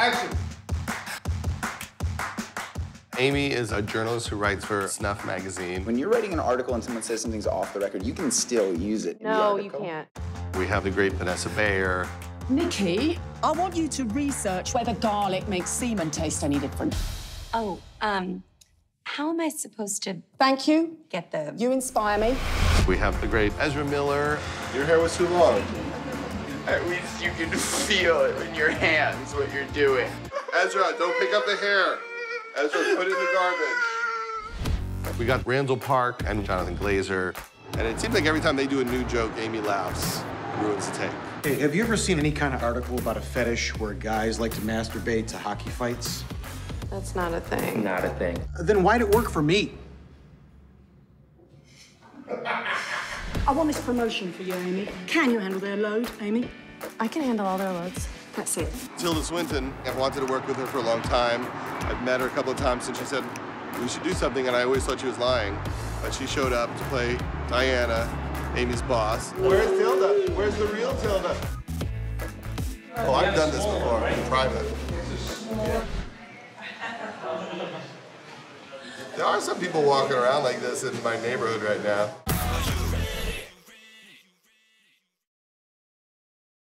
Action. Amy is a journalist who writes for S'Nuff magazine. When you're writing an article and someone says something's off the record, you can still use it. in the No, you can't. We have the great Vanessa Bayer. Nikki, I want you to research whether garlic makes semen taste any different. Oh, um, how am I supposed to Thank you. get the. You inspire me. We have the great Ezra Miller. Your hair was too long. At least you can feel it in your hands what you're doing. Ezra, don't pick up the hair. Ezra, put it in the garbage. We got Randall Park and Jonathan Glaser. And it seems like every time they do a new joke, Amy laughs ruins the tape. Hey, have you ever seen any kind of article about a fetish where guys like to masturbate to hockey fights? That's not a thing. Not a thing. Then why'd it work for me? I want this promotion for you, Amy. Can you handle their load, Amy? I can handle all their loads. That's it. Tilda Swinton, I've wanted to work with her for a long time. I've met her a couple of times since she said we should do something, and I always thought she was lying. But she showed up to play Diana, Amy's boss. Where's Tilda? Where's the real Tilda? Oh, I've done this before in private. There are some people walking around like this in my neighborhood right now.